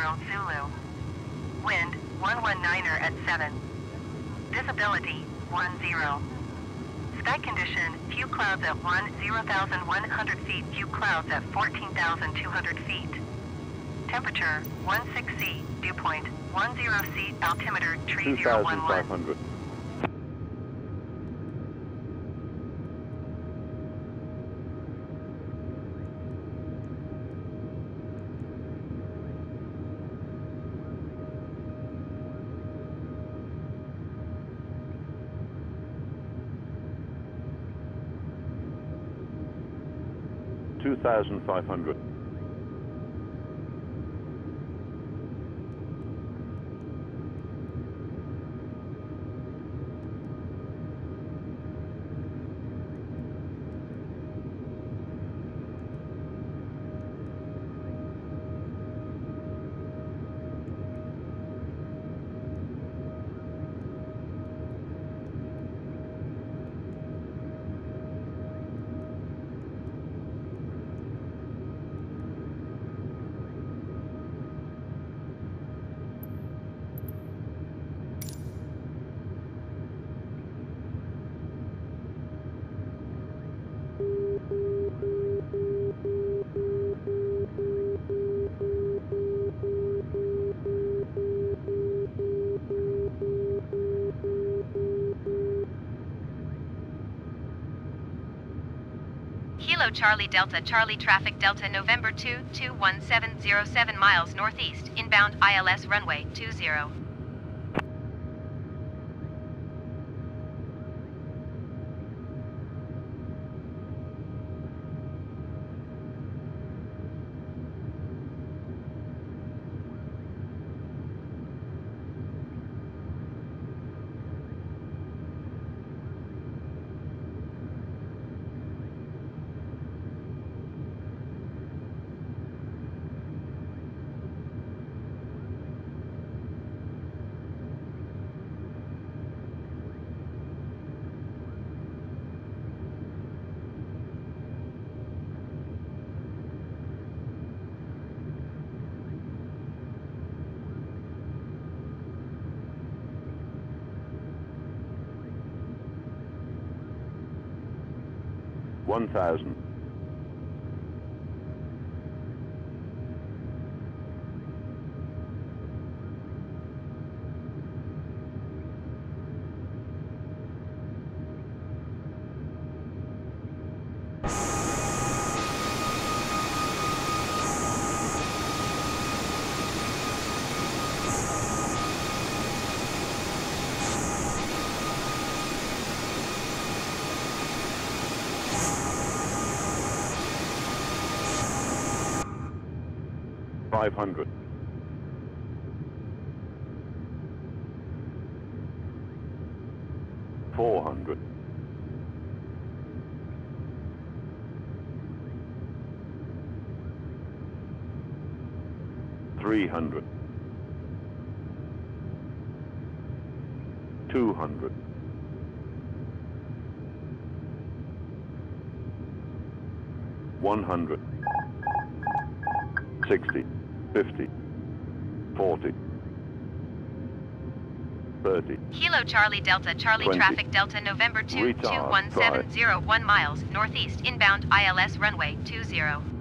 Zulu. Wind 119er at 7. Visibility 10. Sky condition, few clouds at 1, 0,100 feet, few clouds at 14,200 feet. Temperature 16C, dew point 10C, altimeter 3011. 2,500. Kilo Charlie Delta Charlie Traffic Delta November 2 21707 miles northeast, inbound ILS runway 20. One thousand. Five hundred. Four hundred. Three hundred. Two hundred. One hundred. Sixty. Fifty. Forty. Thirty. Kilo Charlie Delta Charlie 20. Traffic Delta November 2 21701 miles northeast, inbound ILS runway 20.